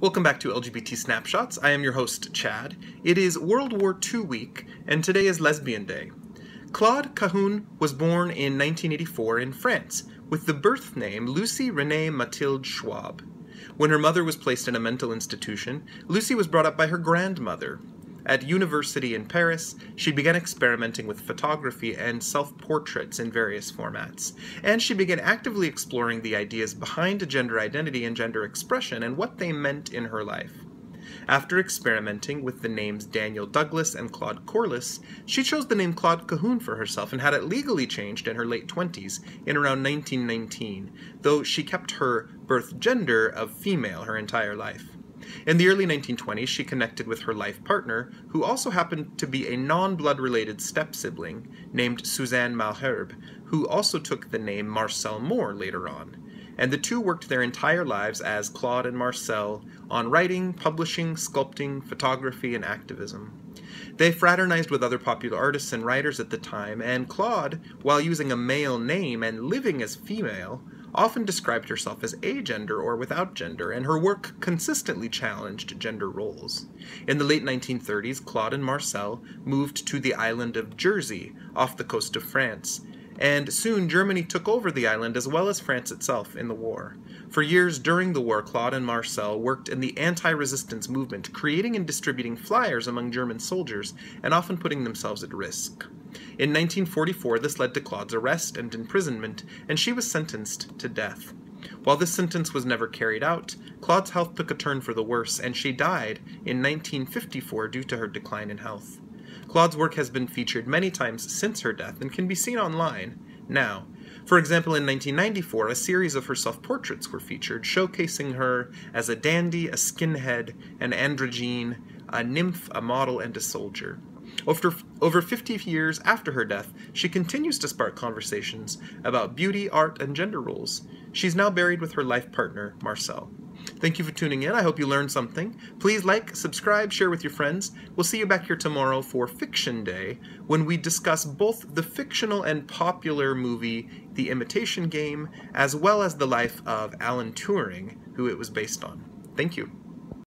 Welcome back to LGBT Snapshots. I am your host, Chad. It is World War II week, and today is Lesbian Day. Claude Cahun was born in 1984 in France, with the birth name Lucie Renee Mathilde Schwob. When her mother was placed in a mental institution, Lucie was brought up by her grandmother, at university in Paris, she began experimenting with photography and self-portraits in various formats, and she began actively exploring the ideas behind gender identity and gender expression and what they meant in her life. After experimenting with the names Daniel Douglas and Claude Courlis, she chose the name Claude Cahun for herself and had it legally changed in her late 20s, in around 1919, though she kept her birth gender of female her entire life. In the early 1920s, she connected with her life partner, who also happened to be a non-blood related step-sibling named Suzanne Malherbe, who also took the name Marcel Moore later on. And the two worked their entire lives as Claude and Marcel on writing, publishing, sculpting, photography, and activism. They fraternized with other popular artists and writers at the time, and Claude, while using a male name and living as female, often described herself as agender or without gender, and her work consistently challenged gender roles. In the late 1930s, Claude and Marcel moved to the island of Jersey, off the coast of France, and soon Germany took over the island as well as France itself in the war. For years during the war, Claude and Marcel worked in the anti-resistance movement, creating and distributing flyers among German soldiers, and often putting themselves at risk. In 1944, this led to Claude's arrest and imprisonment, and she was sentenced to death. While this sentence was never carried out, Claude's health took a turn for the worse, and she died in 1954 due to her decline in health. Claude's work has been featured many times since her death and can be seen online now. For example, in 1994, a series of her self-portraits were featured, showcasing her as a dandy, a skinhead, an androgyne, a nymph, a model, and a soldier. Over, over 50 years after her death, she continues to spark conversations about beauty, art, and gender roles. She's now buried with her life partner, Marcel. Thank you for tuning in. I hope you learned something. Please like, subscribe, share with your friends. We'll see you back here tomorrow for Fiction Day when we discuss both the fictional and popular movie The Imitation Game as well as the life of Alan Turing, who it was based on. Thank you.